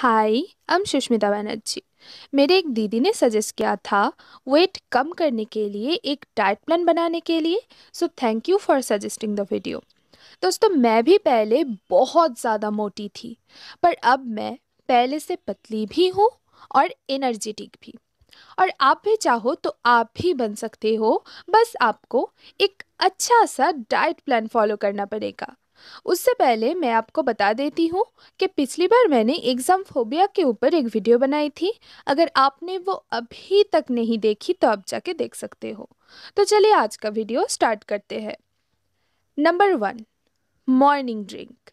हाय M Sushmita Banerjee. मेरे एक दीदी ने सजेस्ट किया था वेट कम करने के लिए एक डाइट प्लान बनाने के लिए। So thank you for suggesting the video दोस्तों, मैं भी पहले बहुत ज़्यादा मोटी थी, पर अब मैं पहले से पतली भी हूँ और एनर्जेटिक भी। और आप भी चाहो तो आप भी बन सकते हो, बस आपको एक अच्छा सा डाइट प्लान फॉलो करना पड़ेगा। उससे पहले मैं आपको बता देती हूँ कि पिछली बार मैंने एग्ज़ाम फोबिया के ऊपर एक वीडियो बनाई थी। अगर आपने वो अभी तक नहीं देखी तो आप जाके देख सकते हो। तो चलिए आज का वीडियो स्टार्ट करते हैं। Number one, morning drink.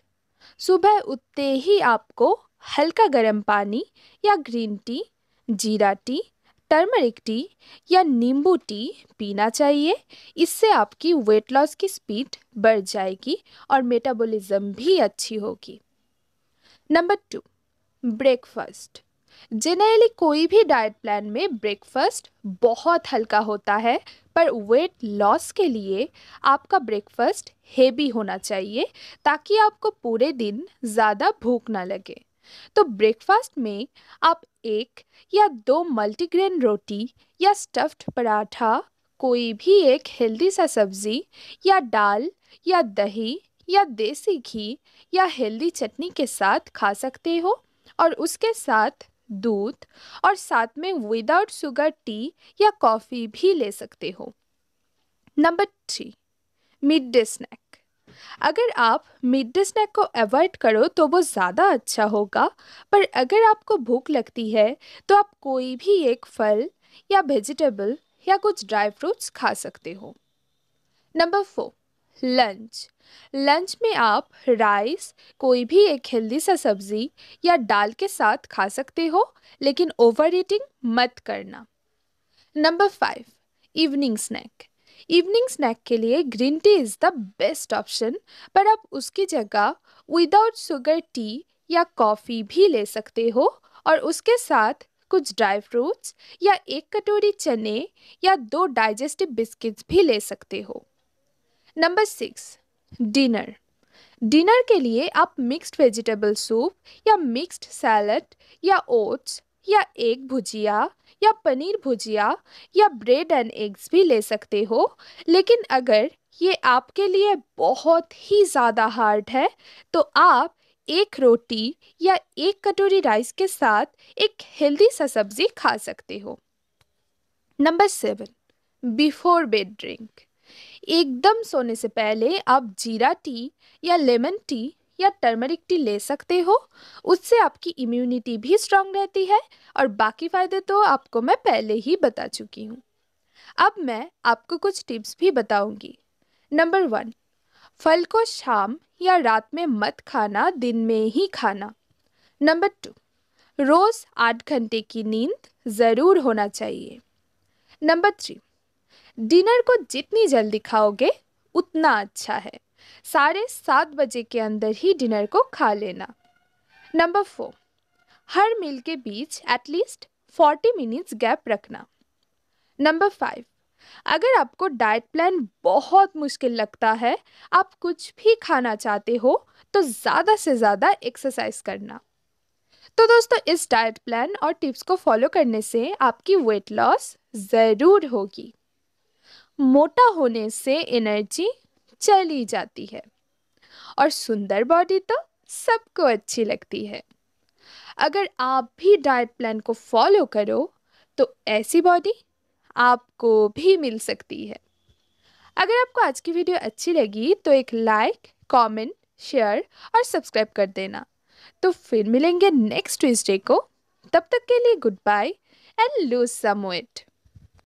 सुबह उठते ही आपको हल्का गर्म पानी या ग्रीन टी, जीरा टी टर्मरिक टी या नींबू टी पीना चाहिए। इससे आपकी वेट लॉस की स्पीड बढ़ जाएगी और मेटाबॉलिज्म भी अच्छी होगी। नंबर टू ब्रेकफास्ट जनरली कोई भी डाइट प्लान में ब्रेकफास्ट बहुत हल्का होता है, पर वेट लॉस के लिए आपका ब्रेकफास्ट हेवी होना चाहिए, ताकि आपको पूरे दिन ज़्यादा भूख ना लगे। तो ब्रेकफास्ट में आप एक या दो मल्टीग्रेन रोटी या स्टफ्ड पराठा, कोई भी एक हेल्दी सा सब्ज़ी या दाल या दही या देसी घी या हेल्दी चटनी के साथ खा सकते हो और उसके साथ दूध और साथ में विदाउट शुगर टी या कॉफ़ी भी ले सकते हो। Number three mid day snack अगर आप मिड डे स्नैक को अवॉइड करो तो वो ज़्यादा अच्छा होगा, पर अगर आपको भूख लगती है तो आप कोई भी एक फल या वेजिटेबल या कुछ ड्राई फ्रूट्स खा सकते हो। नंबर फोर लंच लंच में आप राइस कोई भी एक हेल्दी सा सब्ज़ी या दाल के साथ खा सकते हो, लेकिन ओवर ईटिंग मत करना। Number five evening snack evening snack के लिए green tea is the best option पर आप उसकी जगह विदाउट शुगर टी या कॉफ़ी भी ले सकते हो और उसके साथ कुछ ड्राई फ्रूट्स या एक कटोरी चने या दो डाइजेस्टिव बिस्किट्स भी ले सकते हो। नंबर सिक्स डिनर डिनर के लिए आप मिक्स्ड वेजिटेबल सूप या मिक्स्ड सैलड या ओट्स या एग भुजिया या पनीर भुजिया या ब्रेड एंड एग्स भी ले सकते हो। लेकिन अगर ये आपके लिए बहुत ही ज़्यादा हार्ड है तो आप एक रोटी या एक कटोरी राइस के साथ एक हेल्दी सा सब्ज़ी खा सकते हो। Number seven, before bed drink. एकदम सोने से पहले आप जीरा टी या लेमन टी या टर्मरिक टी ले सकते हो। उससे आपकी इम्यूनिटी भी स्ट्रांग रहती है और बाकी फ़ायदे तो आपको मैं पहले ही बता चुकी हूँ। अब मैं आपको कुछ टिप्स भी बताऊँगी। नंबर वन फल को शाम या रात में मत खाना, दिन में ही खाना। नंबर टू रोज़ आठ घंटे की नींद ज़रूर होना चाहिए। नंबर थ्री डिनर को जितनी जल्दी खाओगे, उतना अच्छा है। साढ़े सात बजे के अंदर ही डिनर को खा लेना। नंबर फोर हर मील के बीच at least forty minutes gap रखना। नंबर फाइव अगर आपको डाइट प्लान बहुत मुश्किल लगता है, आप कुछ भी खाना चाहते हो तो ज़्यादा से ज़्यादा एक्सरसाइज करना। तो दोस्तों, इस डाइट प्लान और टिप्स को फॉलो करने से आपकी वेट लॉस ज़रूर होगी। मोटा होने से एनर्जी चली जाती है। और सुंदर बॉडी तो सबको अच्छी लगती है। अगर आप भी डाइट प्लान को फॉलो करो तो ऐसी बॉडी आपको भी मिल सकती है। अगर आपको आज की वीडियो अच्छी लगी तो एक लाइक कमेंट शेयर और सब्सक्राइब कर देना। तो फिर मिलेंगे नेक्स्ट ट्यूजडे को। तब तक के लिए goodbye and lose some weight